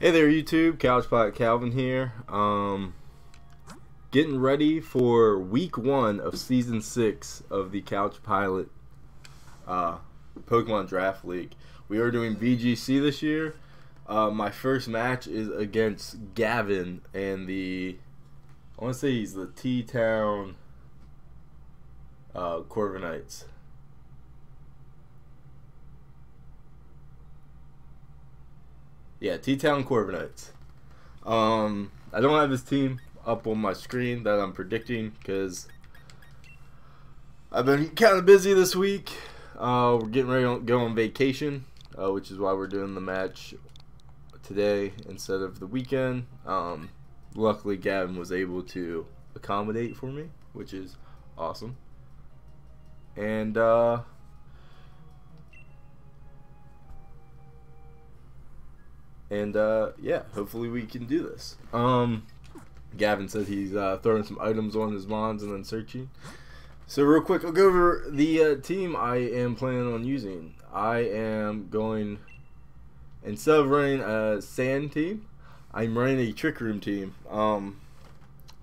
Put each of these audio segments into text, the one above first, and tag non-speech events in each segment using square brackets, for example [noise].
Hey there, YouTube. Couchpot Calvin here. Um, getting ready for week one of season six of the Couch Pilot uh, Pokemon Draft League. We are doing VGC this year. Uh, my first match is against Gavin and the. I want to say he's the T Town uh, Corviknights. Yeah, T Town Corviknights. Um, I don't have his team up on my screen that I'm predicting because I've been kind of busy this week. Uh, we're getting ready to go on vacation, uh, which is why we're doing the match today instead of the weekend. Um, luckily, Gavin was able to accommodate for me, which is awesome. And uh, and uh, yeah, hopefully we can do this. Um, Gavin said he's uh, throwing some items on his mons and then searching. So real quick, I'll go over the uh, team I am planning on using. I am going instead of running a sand team, I'm running a trick room team. Um,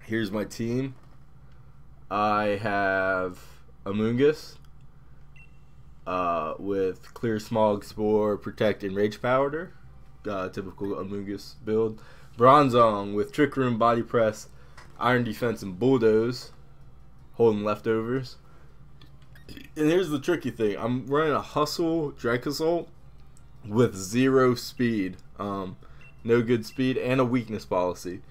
here's my team. I have Amoonguss uh, with Clear Smog Spore, Protect, and Rage Powder uh, typical Amoonguss build. Bronzong with Trick Room, Body Press, Iron Defense, and Bulldoze, holding leftovers. And here's the tricky thing: I'm running a Hustle Dracozolt with zero speed, um, no good speed, and a weakness policy.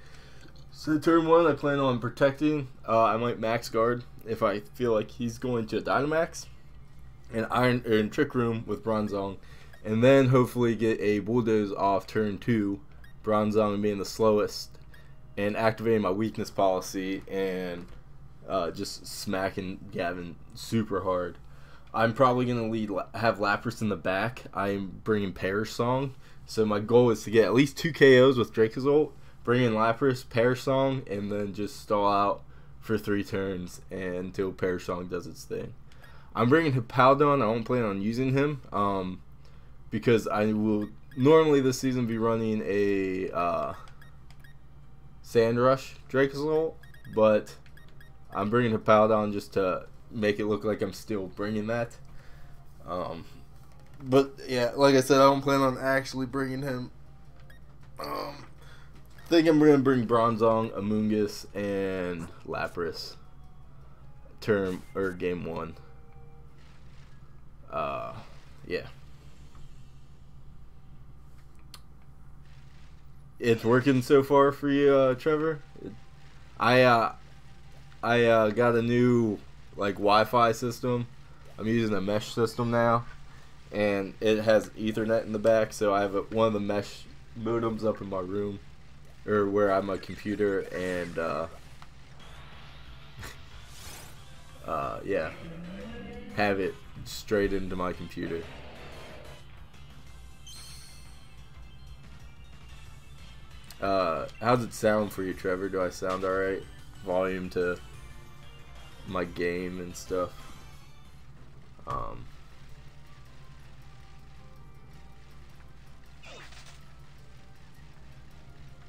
So turn one, I plan on protecting. Uh, I might max guard if I feel like he's going to Dynamax, and Iron and Trick Room with Bronzong and then hopefully get a bulldoze off turn two, Bronzong being the slowest, and activating my weakness policy and uh, just smacking Gavin super hard. I'm probably gonna lead have Lapras in the back. I'm bringing Perish Song, so my goal is to get at least two KOs with Dracozolt, bring in Lapras, Perish Song, and then just stall out for three turns until Perish Song does its thing. I'm bringing Hippowdon. I don't plan on using him. Um, because I will normally this season be running a uh, Sand Rush Dracozolt, but I'm bringing Hippowdon just to make it look like I'm still bringing that. Um, but yeah, like I said, I don't plan on actually bringing him. Um, I think I'm gonna bring Bronzong, Amoonguss, and Lapras. Term or game one. Uh, yeah. It's working so far for you, uh, Trevor. I uh, I uh, got a new like Wi-Fi system. I'm using a mesh system now, and it has Ethernet in the back. So I have a, one of the mesh modems up in my room, or where I'm a computer, and uh, [laughs] uh, yeah, have it straight into my computer. Uh, how's it sound for you, Trevor? Do I sound alright? Volume to my game and stuff. Um,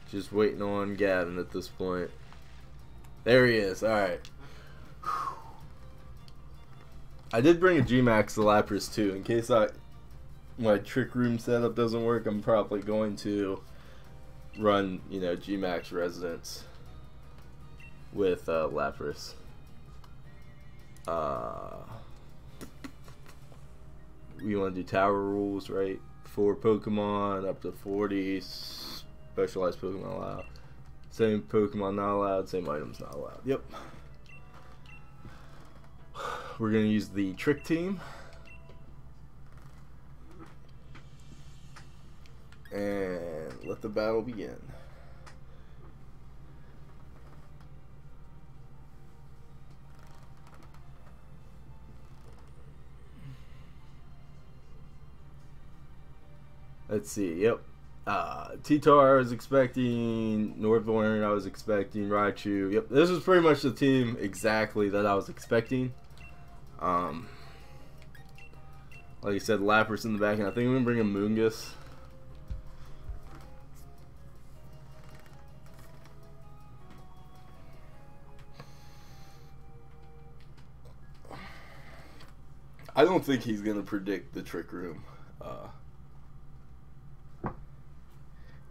just waiting on Gavin at this point. There he is. Alright. I did bring a Gmax Lapras too, in case I my trick room setup doesn't work. I'm probably going to run, you know, Gmax Resonance with uh, Lapras. Uh, we want to do tower rules, right? For Pokemon, up to 40 specialized Pokemon allowed. Same Pokemon not allowed, same items not allowed. Yep. We're going to use the Trick Team. and let the battle begin. Let's see. Yep. Uh, T-Tar I was expecting. Noivern I was expecting. Raichu. Yep. This is pretty much the team exactly that I was expecting. Um, like I said, Lapras in the back, and I think I'm to bring Amoonguss. I don't think he's gonna predict the trick room. Uh,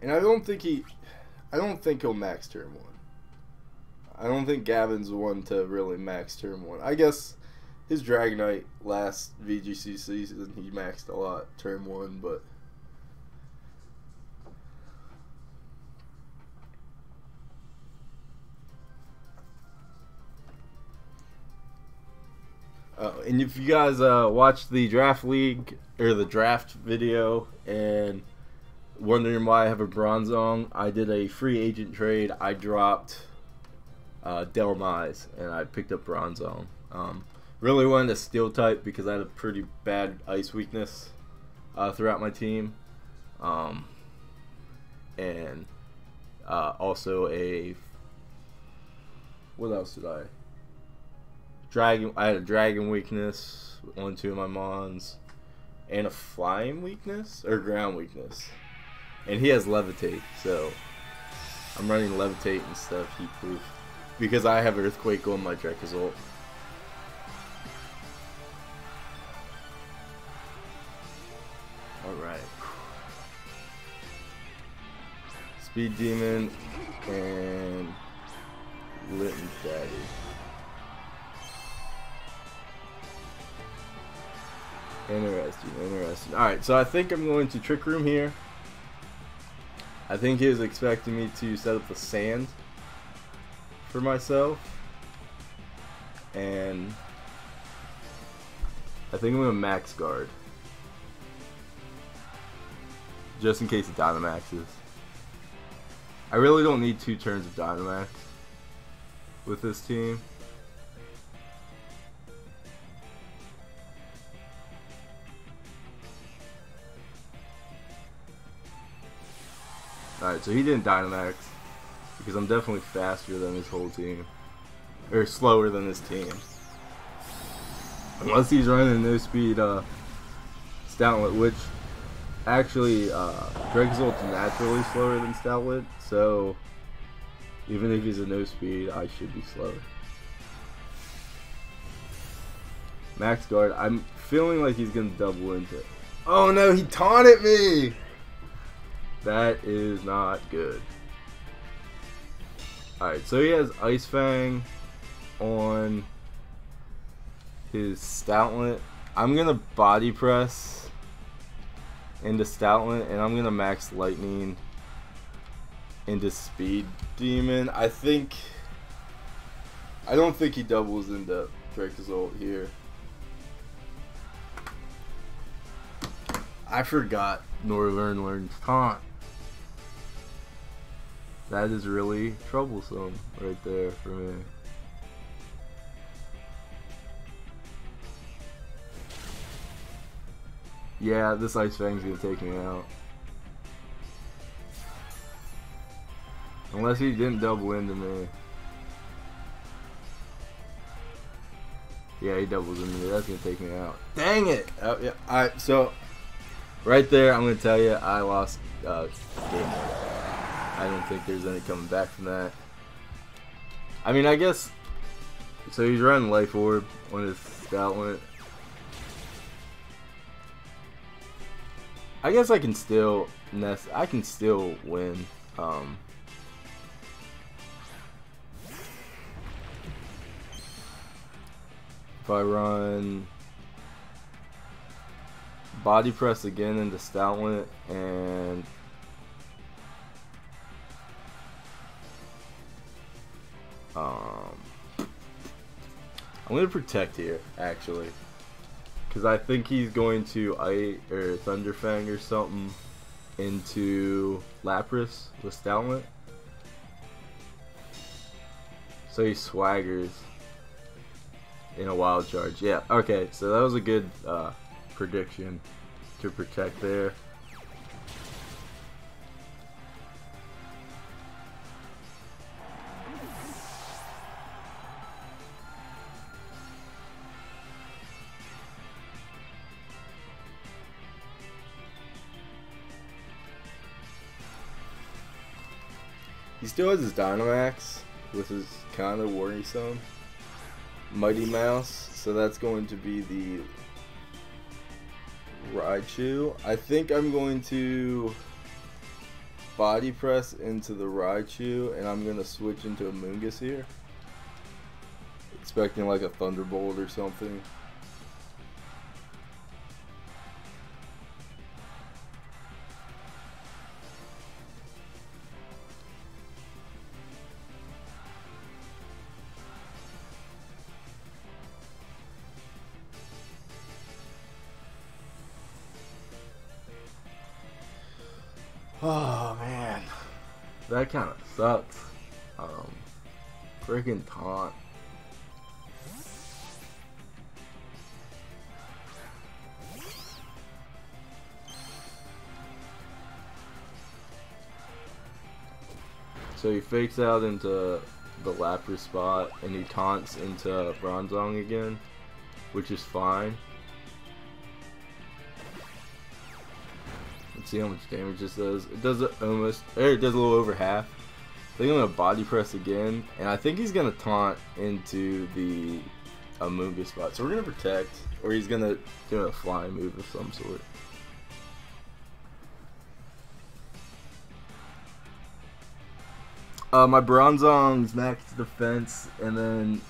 and I don't think he, I don't think he'll max turn one. I don't think Gavin's the one to really max turn one. I guess his Dragonite last VGC season he maxed a lot turn one, but. Uh, and if you guys uh, watched the draft league or the draft video and wondering why I have a Bronzong, I did a free agent trade. I dropped uh, Dhelmise and I picked up Bronzong. Um, really wanted a steel type because I had a pretty bad ice weakness uh, throughout my team. Um, and uh, also a. What else did I? Dragon. I had a dragon weakness on two of my mons, and a flying weakness or ground weakness, and he has levitate. So I'm running levitate and stuff heat proof because I have earthquake on my Dracozolt. Alright. Speed Demon and Litten Daddy. Interesting, interesting. Alright, so I think I'm going to Trick Room here. I think he was expecting me to set up the sand for myself. And I think I'm going to max guard. Just in case it Dynamaxes. I really don't need two turns of Dynamax with this team. Alright, so he didn't Dynamax. Because I'm definitely faster than his whole team. Or slower than his team. Unless he's running no speed uh, Stoutland, which actually uh, is naturally slower than Stoutland, so even if he's a no speed, I should be slower. Max guard, I'm feeling like he's gonna double into it. Oh no, he taunted me! That is not good. Alright, so he has Ice Fang on his Stoutland. I'm gonna body press into Stoutland and I'm gonna max Lightning into Speed Demon. I think I don't think he doubles into Dracozolt here. I forgot Noivern learns taunt. That is really troublesome right there for me. Yeah, this Ice Fang's gonna take me out. Unless he didn't double into me. Yeah, he doubles into me. That's gonna take me out. Dang it! Oh, yeah. Alright, so right there, I'm gonna tell you, I lost uh, game I don't think there's any coming back from that. I mean, I guess. So he's running Life Orb on his Stoutland. I guess I can still nest. I can still win. Um, if I run body press again into Stoutland and um, I'm gonna protect here actually. Because I think he's going to I or Thunderfang or something into Lapras with Stoutland. So he swaggers in a wild charge. Yeah, okay, so that was a good uh, prediction to protect there. Still has his Dynamax, which is kind of worrisome. Mighty Mouse, so that's going to be the Raichu. I think I'm going to body press into the Raichu, and I'm going to switch into Amoonguss here. Expecting like a Thunderbolt or something. Fakes out into the Lapras spot and he taunts into Bronzong again, which is fine. Let's see how much damage this does. It does almost, or it does a little over half. I think I'm gonna body press again, and I think he's gonna taunt into the Amoonguss spot. So we're gonna protect, or he's gonna do a flying move of some sort. Uh, my Bronzong's max defense, and then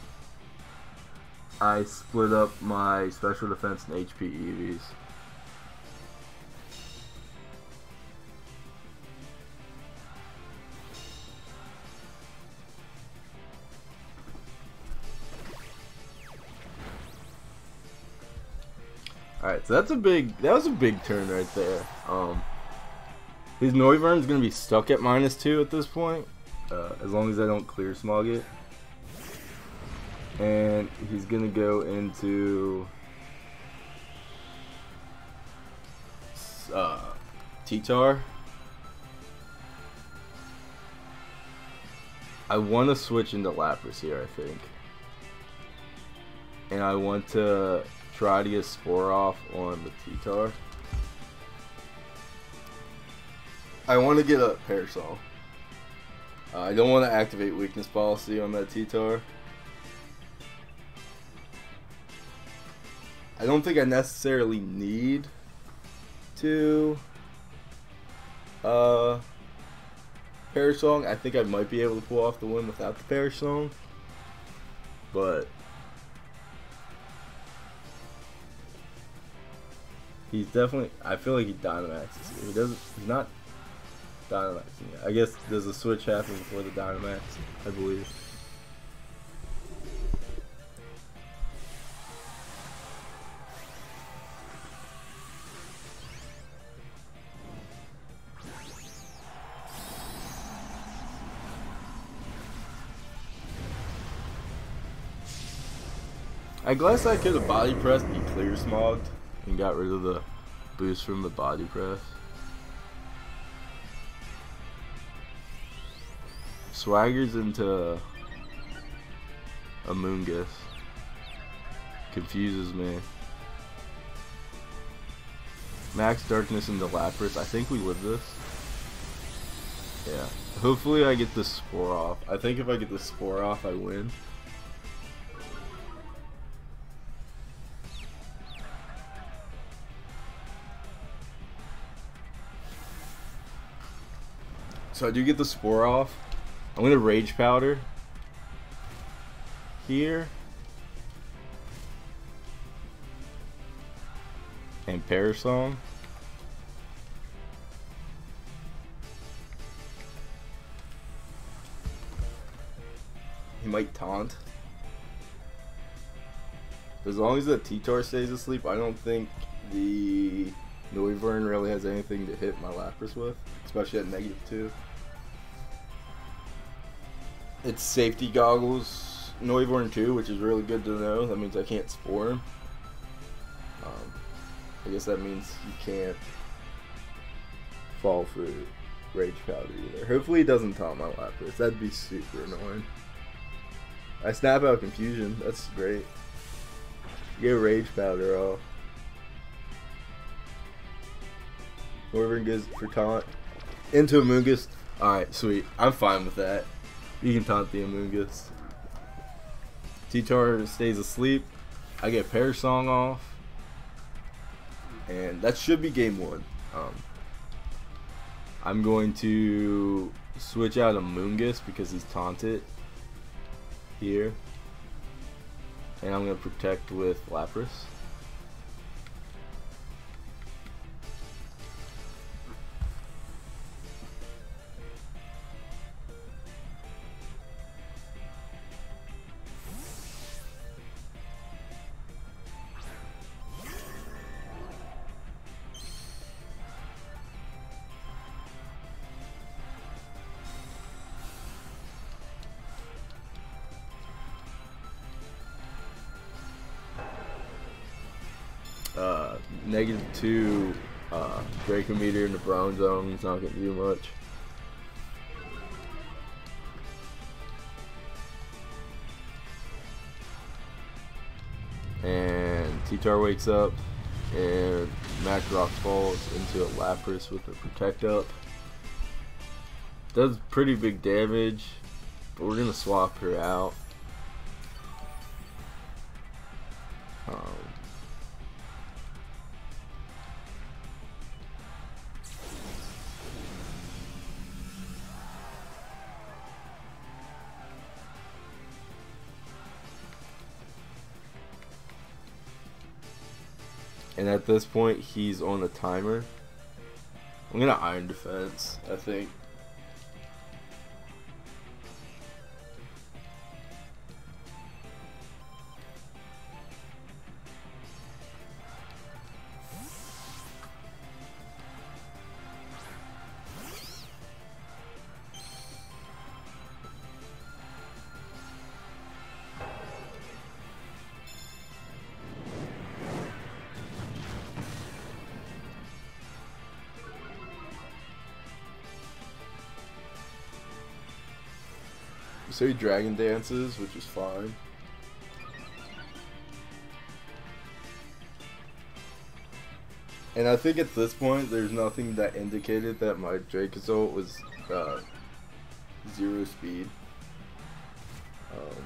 I split up my special defense and HP EVs. Alright, so that's a big, that was a big turn right there. Um, his Noivern's gonna be stuck at minus two at this point, uh, as long as I don't clear smog it. And he's gonna go into uh, T-Tar. I want to switch into Lapras here, I think. And I want to try to get Spore off on the T-Tar. I want to get a Parasol. Uh, I don't want to activate weakness policy on that T-Tar. I don't think I necessarily need to uh, Perish Song. I think I might be able to pull off the win without the Perish Song. But He's definitely. I feel like he Dynamaxes. He doesn't. He's not Dynamaxing yet. I guess there's a switch happen before the Dynamax. I believe. I guess I could have body pressed and clear smogged and got rid of the boost from the body press. Swaggers into Amoonguss. Confuses me. Max Darkness into Lapras. I think we live this. Yeah. Hopefully I get the Spore off. I think if I get the Spore off, I win. So I do get the spore off. I'm gonna rage powder here. And Perish Song. He might taunt. As long as the T-Tar stays asleep, I don't think the Noivern really has anything to hit my Lapras with, especially at negative 2. It's safety goggles, Noivern 2, which is really good to know. That means I can't spore him. Um, I guess that means you can't fall for Rage Powder either. Hopefully he doesn't taunt my Lapras. That'd be super annoying. I snap out Confusion. That's great. Get Rage Powder off. Noivern goes for taunt. Into a Amoonguss. Alright, sweet. I'm fine with that. You can taunt the Amoonguss. T-Tar stays asleep. I get Parasong Song off. and that should be game one. Um, I'm going to switch out Amoonguss because he's taunted here. And I'm going to protect with Lapras. Two uh, Draco Meteor in the Bronzong. It's not gonna do much. And T-Tar wakes up, and Macrock falls into a Lapras with a Protect Up. Does pretty big damage, but we're gonna swap her out. At this point, he's on a timer. I'm gonna Iron Defense, I think. So he dragon dances, which is fine. And I think at this point, there's nothing that indicated that my Dracozolt was uh, zero speed. Um,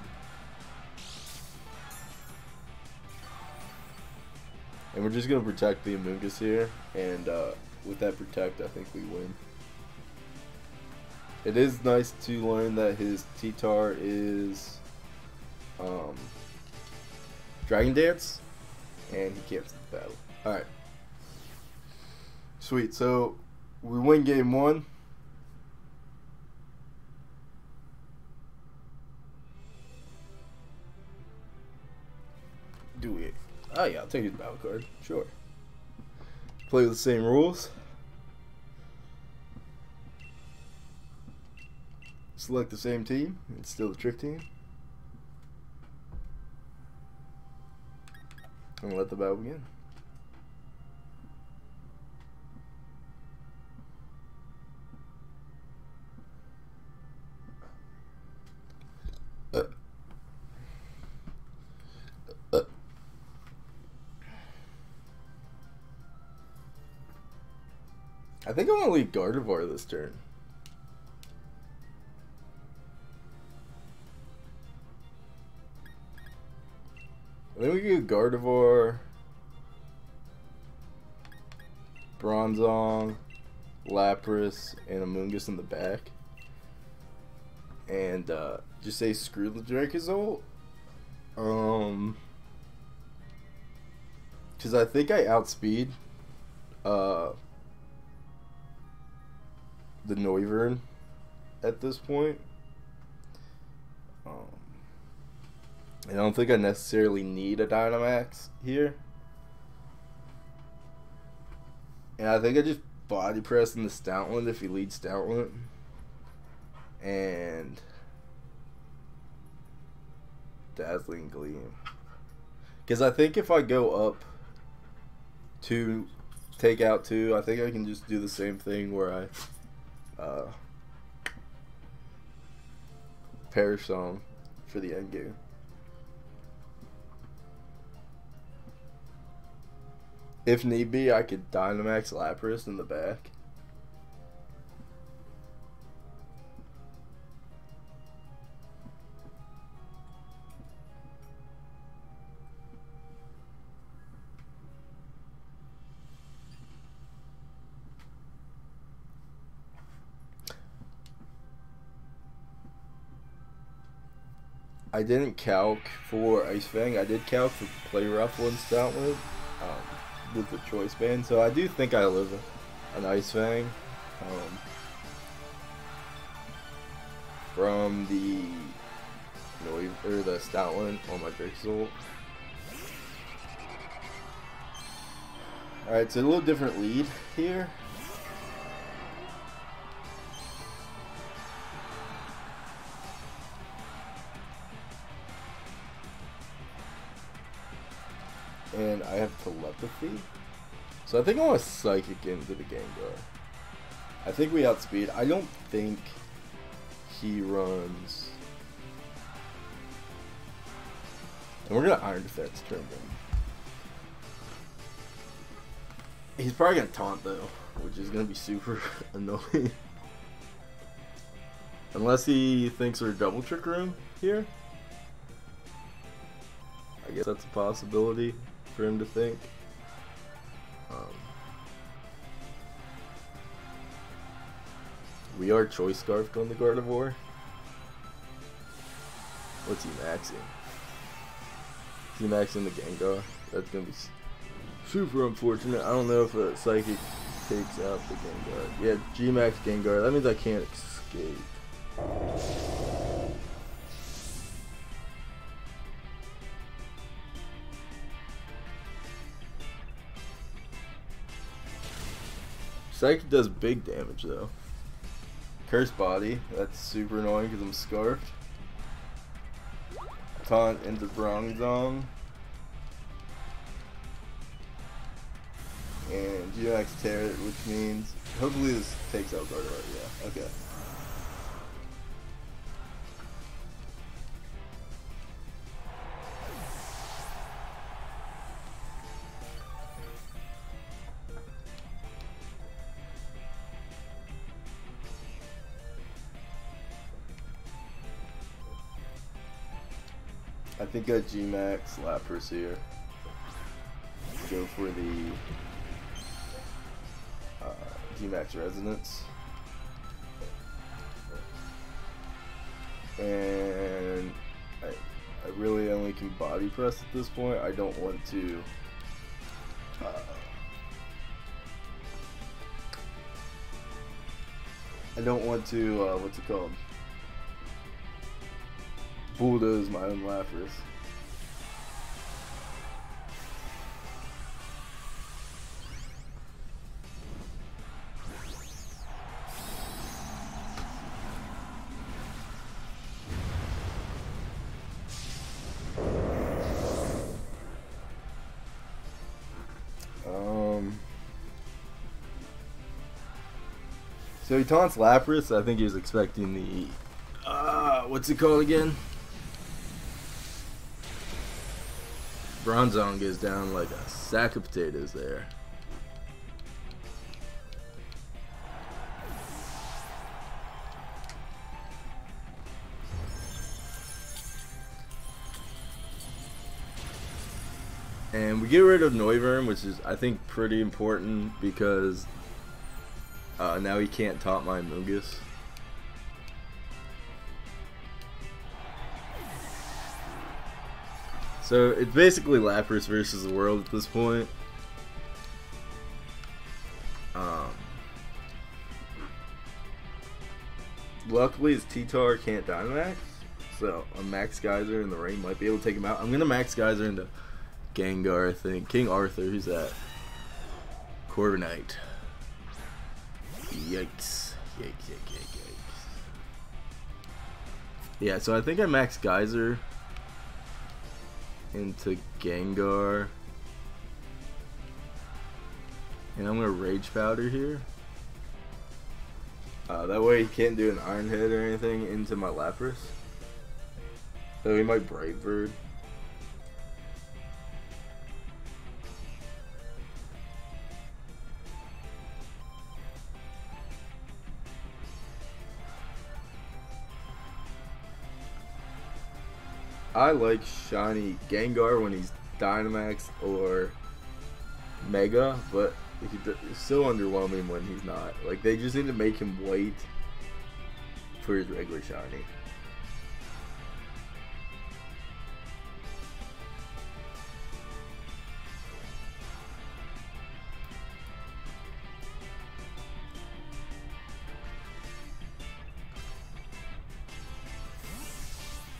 and we're just going to protect the Amoonguss here, and uh, with that protect, I think we win. It is nice to learn that his T-Tar is um, Dragon Dance, and he can't the battle. Alright. Sweet, so we win game one. Do it. Oh yeah, I'll take his battle card. Sure. Play with the same rules. Select the same team. It's still the trick team. And let the battle begin. I think I'm gonna leave Gardevoir this turn. I think we could Gardevoir, Bronzong, Lapras, and Amoonguss in the back. And uh, just say screw the Dracozolt. Um, because I think I outspeed uh, the Noivern at this point. Um, I don't think I necessarily need a Dynamax here. And I think I just body press in the Stoutland if he leads Stoutland. And Dazzling Gleam. Because I think if I go up to take out two, I think I can just do the same thing where I uh, perish song for the end game. If need be, I could Dynamax Lapras in the back. I didn't calc for Ice Fang. I did calc for Play Rough and Stoutland. Um, with the choice band. So I do think I live an Ice Fang. Um, from the Noise or the Stoutland on my Drake Alright, so a little different lead here. I have telepathy. So I think I want psychic into the Gengar. I think we outspeed. I don't think he runs. And we're gonna Iron Defense turn him. He's probably gonna taunt though, which is gonna be super [laughs] annoying. Unless he thinks we're double trick room here. I guess that's a possibility for him to think. Um, we are choice scarfed on the Gardevoir. What's he maxing? Is he maxing the Gengar? That's gonna be super unfortunate. I don't know if a Psychic takes out the Gengar. Yeah, G-Max Gengar. That means I can't escape. Psychic does big damage though. Curse Body, that's super annoying because I'm scarfed. Taunt into Bronzong. And GX Tear, which means hopefully this takes out Gardevoir. Yeah, okay. Think a G-Max Lapras here. Go for the uh, G-Max Resonance. And I, I really only can body press at this point. I don't want to uh, I don't want to, uh, what's it called? Bulldoze my own Lapras. Um, so he taunts Lapras. I think he was expecting the uh, what's it called again? Bronzong is down like a sack of potatoes there. And we get rid of Noivern, which is, I think, pretty important because uh, now he can't top my Mungus. So it's basically Lapras versus the world at this point. Um, luckily, his T-Tar can't Dynamax, so a Max Geyser in the rain might be able to take him out. I'm gonna Max Geyser into Gengar, I think. King Arthur, who's that? Corviknight. Yikes. Yikes, yikes, yikes, yikes. Yeah, so I think I Max Geyser into Gengar. And I'm gonna Rage Powder here. Uh, that way he can't do an Iron Head or anything into my Lapras. So he might Brave Bird. I like shiny Gengar when he's Dynamax or Mega, but it's so underwhelming when he's not. Like, they just need to make him wait for his regular shiny.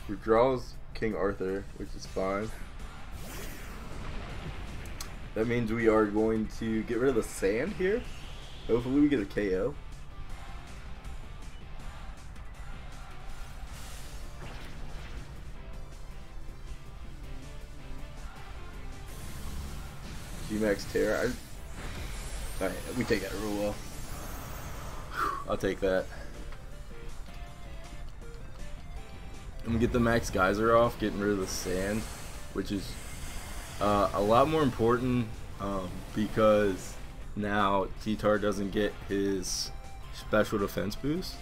Withdrawals King Arthur, which is fine. That means we are going to get rid of the sand here. Hopefully we get a KO. G-Max Terror. Alright, we take that real well. I'll take that. I'm gonna get the Max Geyser off, getting rid of the sand, which is uh, a lot more important um, because now T-Tar doesn't get his special defense boost.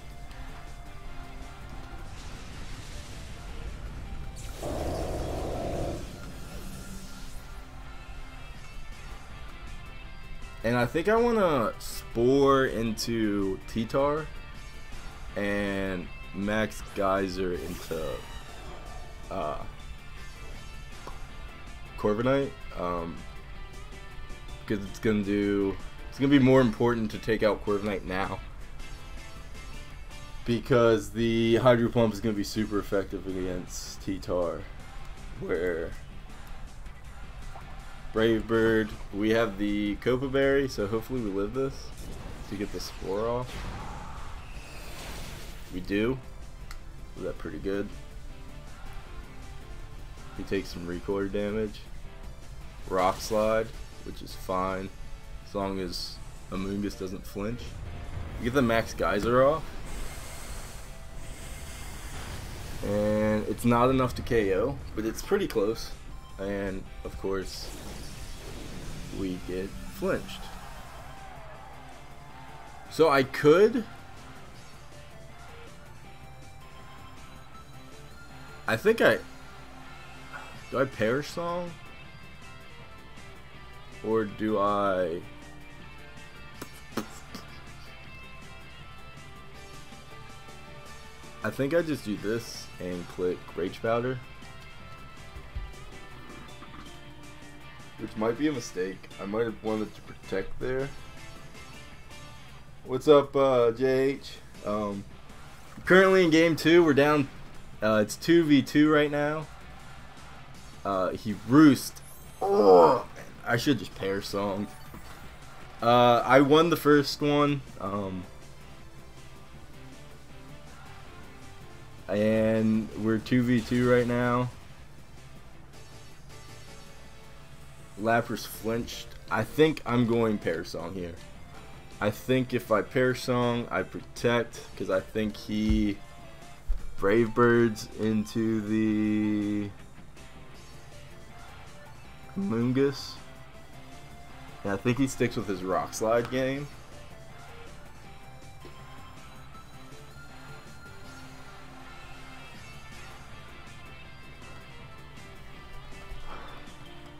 And I think I want to spore into T-Tar and Max Geyser into uh, Corviknight. Um, because it's gonna do it's gonna be more important to take out Corviknight now. Because the Hydro Pump is gonna be super effective against T-Tar. Where Brave Bird, we have the Coba Berry, so hopefully we live this to get the Spore off. We do. That pretty good? He takes some recoil damage. Rock Slide, which is fine as long as Amoonguss doesn't flinch. You get the Max Geyser off. And it's not enough to KO, but it's pretty close. And of course, we get flinched. So I could I think I do I perish song? Or do I I think I just do this and click Rage Powder. Which might be a mistake. I might have wanted to protect there. What's up, uh, JH? Um, currently in game two, we're down. Uh, it's 2v2 right now. Uh, he roost. Oh, I should just pair song. Uh, I won the first one. Um, and we're 2v2 right now. Lapras flinched. I think I'm going pair song here. I think if I pair song, I protect because I think he brave birds into the Mungus. And I think he sticks with his rock slide game.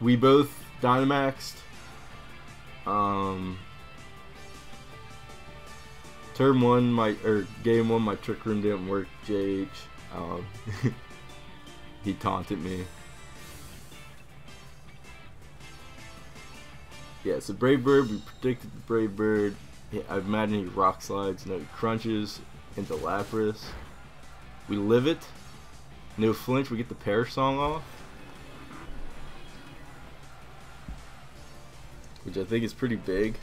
We both Dynamaxed. Um, turn one, my or game one, my trick room didn't work. JH, um, [laughs] he taunted me. Yeah, so Brave Bird, we predicted the Brave Bird. I imagine he rock slides, no crunches into Lapras. We live it. No flinch, we get the pair song off. which I think is pretty big.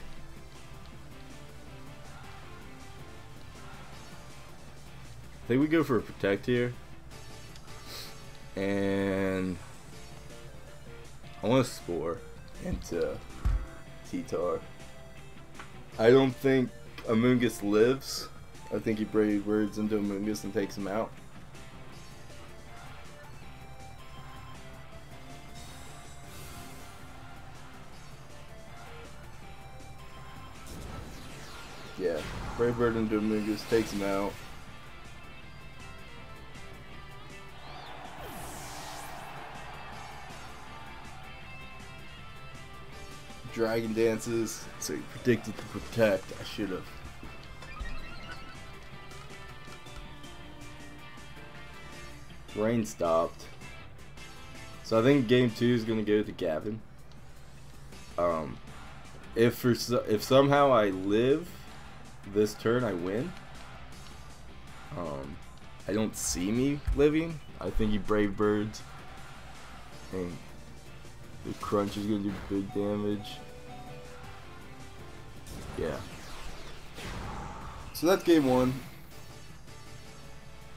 I think we go for a protect here. And I want to spore into T-Tar. I don't think Amoonguss lives. I think he brave birds into Amoonguss and takes him out. Yeah, Brave Bird into Dominguez takes him out. Dragon dances, so he predicted to protect. I should have. Rain stopped. So I think game two is gonna go to Gavin. Um, if for if somehow I live this turn I win. Um, I don't see me living. I think he brave birds. And the crunch is gonna do big damage. Yeah. So that's game one.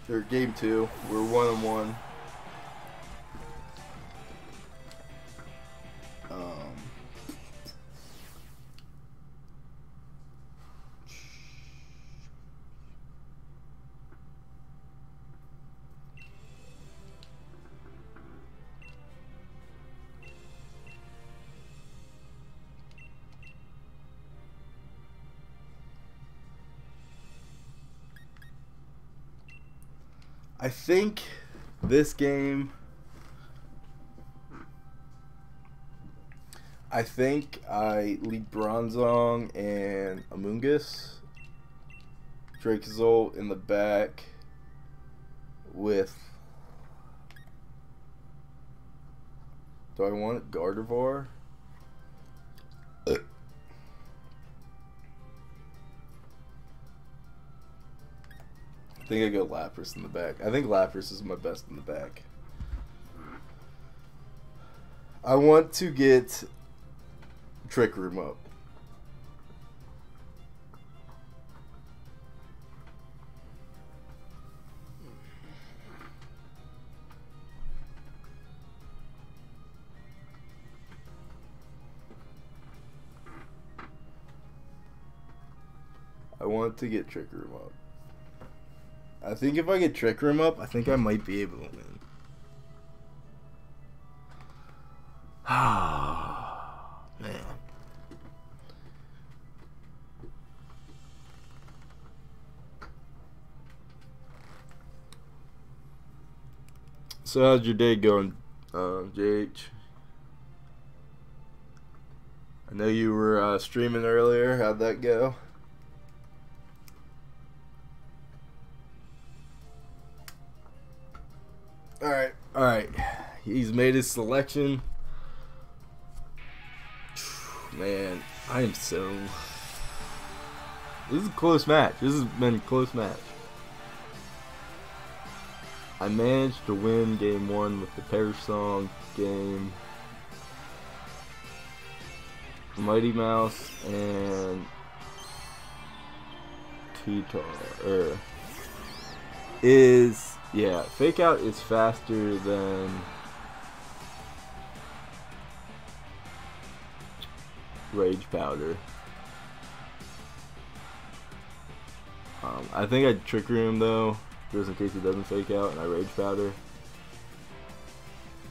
Or game two. We're one on one. I think this game. I think I lead Bronzong and Amoonguss. Dracozolt in the back with. Do I want Gardevoir? I think I go Lapras in the back. I think Lapras is my best in the back. I want to get Trick Room up. I want to get Trick Room up. I think if I get Trick Room up, I think I might be able to win. [sighs] Man. So how's your day going, uh, JH? I know you were uh, streaming earlier. How'd that go? He's made his selection. Man, I am so. This is a close match. This has been a close match. I managed to win game one with the Perish Song game. Mighty Mouse and T-Tar er, is yeah, fake out is faster than rage powder. Um, I think I'd trick room though, just in case he doesn't fake out and I rage powder.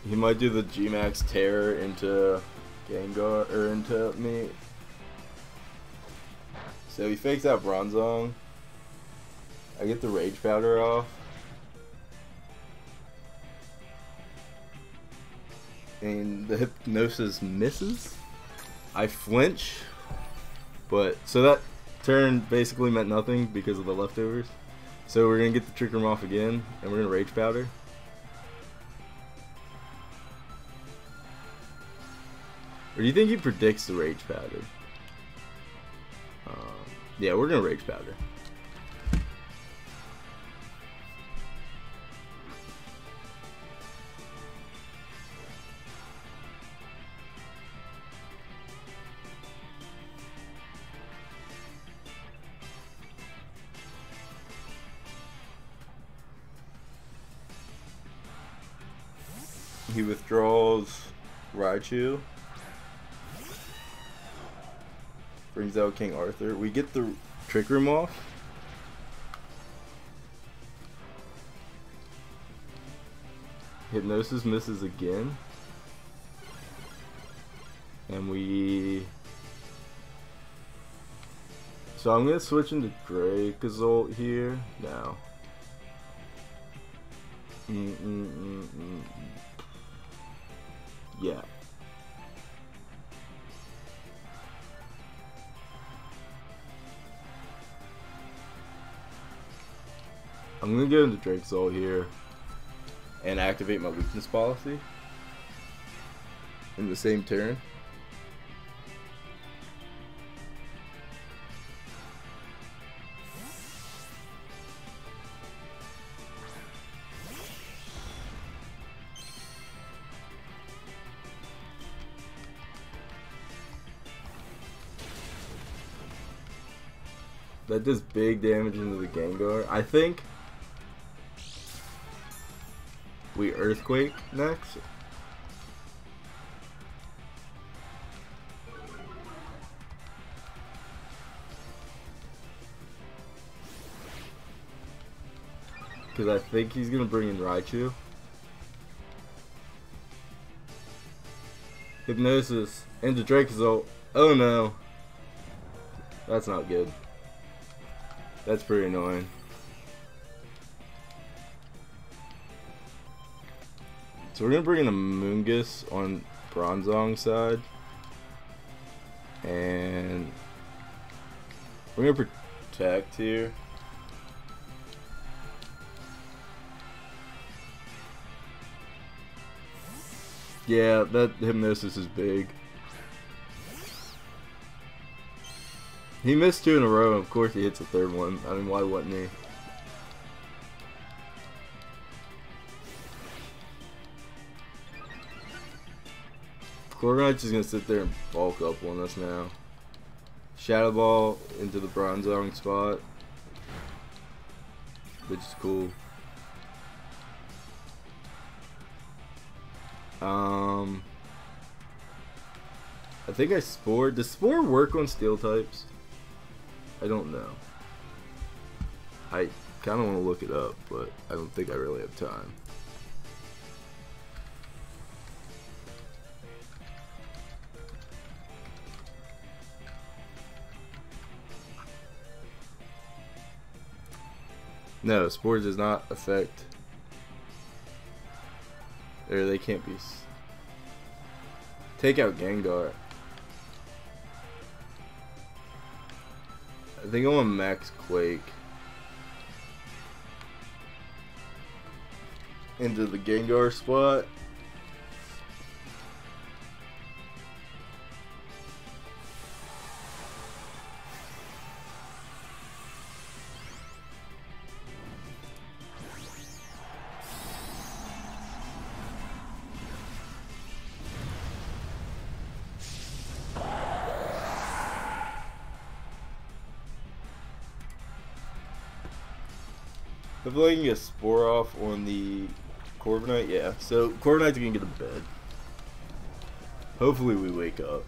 He might do the G-Max terror into Gengar or into me. So he fakes out Bronzong. I get the rage powder off. and the hypnosis misses. I flinch, but so that turn basically meant nothing because of the leftovers. So we're gonna get the trick room off again, and we're gonna rage powder. Or do you think he predicts the rage powder? Um, yeah, we're gonna rage powder. He withdraws Raichu. Brings out King Arthur. We get the Trick Room off. Hypnosis misses again. And we... So I'm going to switch into Dracozolt here now. Mm -mm -mm yeah. I'm gonna go into Dracozolt here and activate my weakness policy in the same turn. Does big damage into the Gengar. I think we Earthquake next. Because I think he's going to bring in Raichu. Hypnosis into Dracozolt. Oh no. That's not good. That's pretty annoying. So we're gonna bring in Amoonguss on Bronzong side. And we're gonna protect here. Yeah, that hypnosis is big. He missed two in a row, of course he hits the third one. I mean, why wouldn't he? Corviknight's just gonna sit there and bulk up on us now. Shadow Ball into the Bronzong spot. Which is cool. Um, I think I Spore. Does Spore work on Steel types? I don't know. I kind of want to look it up, but I don't think I really have time. No, Spore does not affect or they can't be. Take out Gengar. I think I want Max Quake. Into the Gengar spot. Hopefully I can get Spore off on the Corviknight. Yeah, so Corviknight's gonna get a bed. Hopefully we wake up.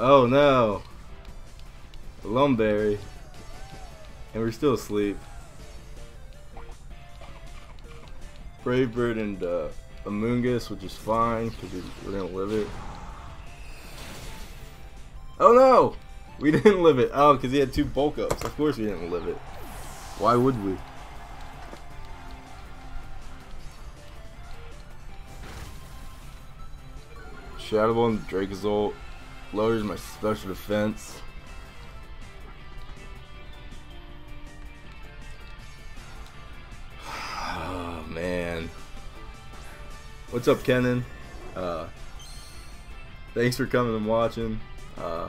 Oh no! Lum Berry. And we're still asleep. Brave Bird and uh, Amoonguss, which is fine, because we're gonna live it. Oh no! We [laughs] didn't live it. Oh, because he had two bulk ups. Of course we didn't live it. Why would we? Shadow Ball and Dracozolt lowers my special defense. [sighs] Oh man. What's up, Kenan? Uh, thanks for coming and watching. Uh,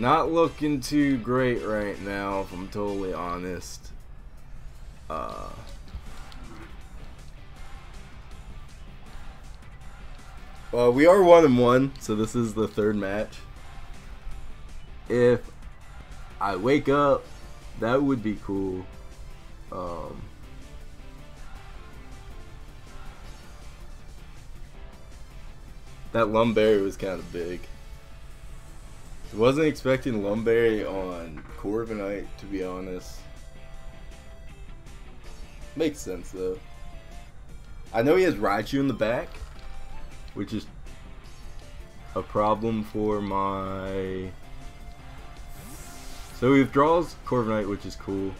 not looking too great right now, if I'm totally honest. Uh, well, we are one and one, so this is the third match. If I wake up, that would be cool. Um, that Lum Berry was kind of big. Wasn't expecting Lum Berry on Corviknight, to be honest. Makes sense, though. I know he has Raichu in the back, which is a problem for my... So he withdraws Corviknight, which is cool.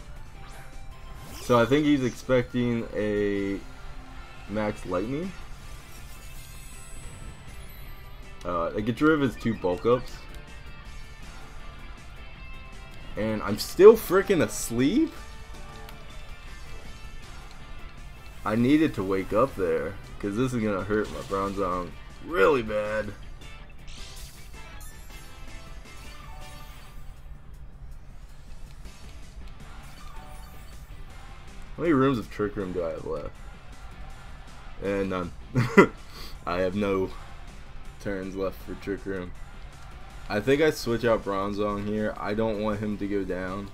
So I think he's expecting a Max Lightning. Uh, I get rid of his two bulk ups. And I'm still freaking asleep? I needed to wake up there. Because this is going to hurt my Bronzong really bad. How many rooms of Trick Room do I have left? And none. [laughs] I have no turns left for Trick Room. I think I switch out Bronzong here. I don't want him to go down.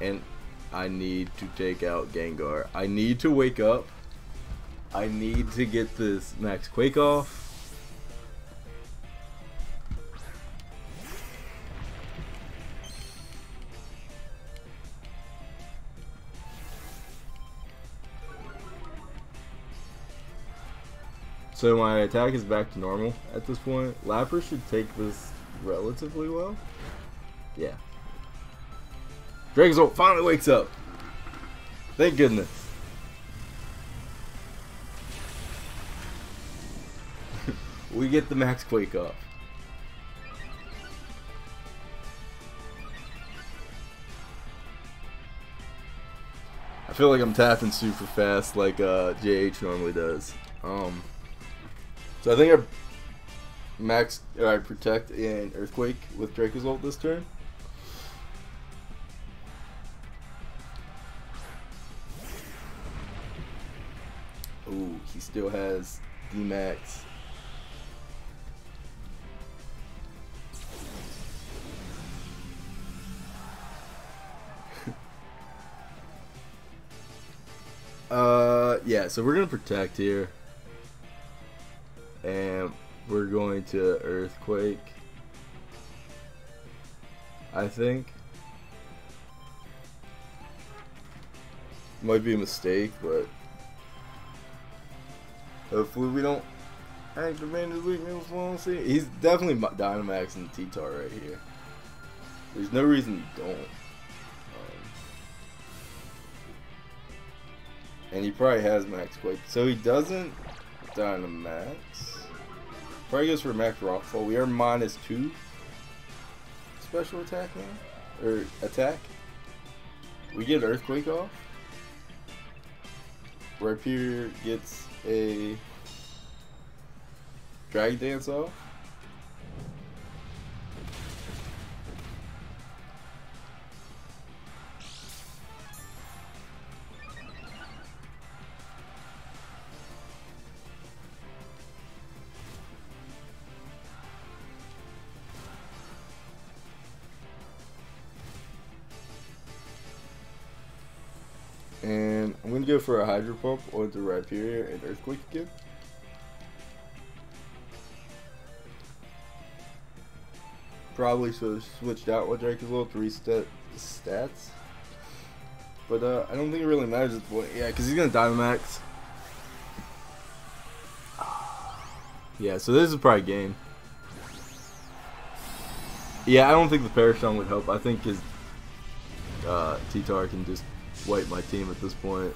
And I need to take out Gengar. I need to wake up. I need to get this Max Quake off. So my attack is back to normal at this point. Lapras should take this relatively well. Yeah. Dracozolt finally wakes up. Thank goodness. [laughs] we get the max quake off. I feel like I'm tapping super fast like uh, JH normally does. Um, so I think I max I protect and earthquake with Dracozolt this turn. Ooh, he still has D max. [laughs] uh yeah, so we're gonna protect here and we're going to earthquake. I think. Might be a mistake but hopefully we don't activate his weakness policy. He's definitely Dynamax and T-Tar right here. There's no reason you don't. Um, and he probably has max quake. So he doesn't Dynamax. Probably goes for Max Rockfall. We are minus two special attack now. Or attack. We get Earthquake off. Rapier gets a Drag Dance off. For a Hydro Pump or the Rhyperior and Earthquake again. Probably should have switched out with Dracozolt to reset the stats. But uh, I don't think it really matters at the point. Yeah, because he's going to Dynamax. Yeah, so this is probably game. Yeah, I don't think the Perish Song would help. I think his uh, T-Tar can just wipe my team at this point.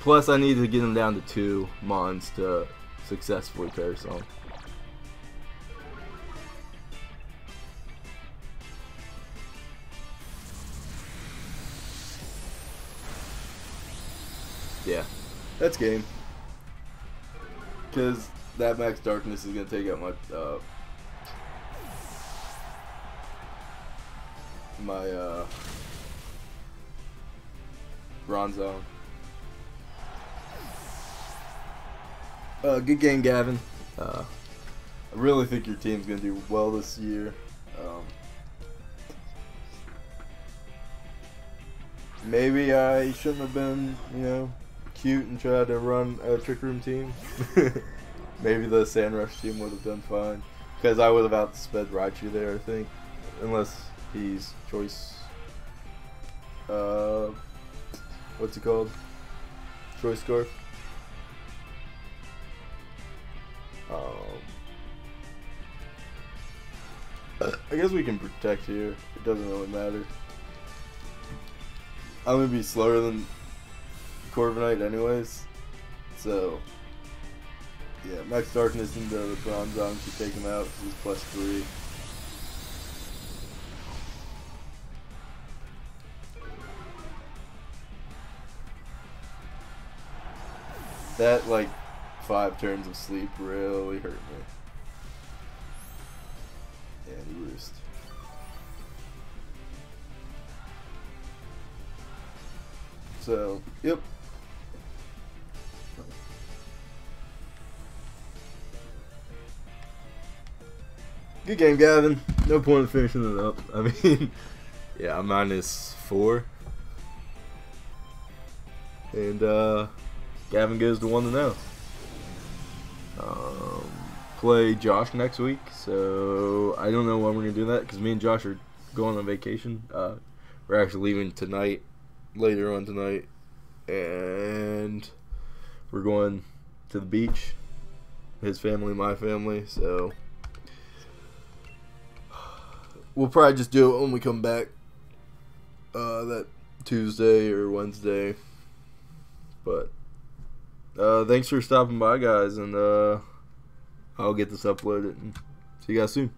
Plus, I need to get him down to two Mons to successfully Perish Song. Yeah, that's game. Because that max darkness is going to take out my uh, my uh, Bronzong. Uh, good game, Gavin. Uh, I really think your team's gonna do well this year. Um, maybe I shouldn't have been, you know, cute and tried to run a trick room team. [laughs] maybe the Sand Rush team would have done fine because I would have outsped Raichu there. I think, unless he's choice. Uh, what's it called? Choice scarf. Um, [coughs] I guess we can protect here. It doesn't really matter. I'm gonna be slower than Corviknight anyways. So, yeah, Max Darkness into the Bronzong to take him out. He's plus three. That, like, five turns of sleep really hurt me. And the roost. So, yep. Good game, Gavin. No point in finishing it up. [laughs] I mean, yeah, I'm minus four. And, uh... Gavin goes to one to zero. Um, play Josh next week, so I don't know when we're gonna do that because me and Josh are going on vacation. Uh, we're actually leaving tonight, later on tonight, and we're going to the beach. His family, my family, so we'll probably just do it when we come back. Uh, that Tuesday or Wednesday. But uh, thanks for stopping by, guys, and uh, I'll get this uploaded. See you guys soon.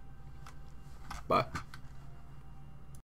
Bye.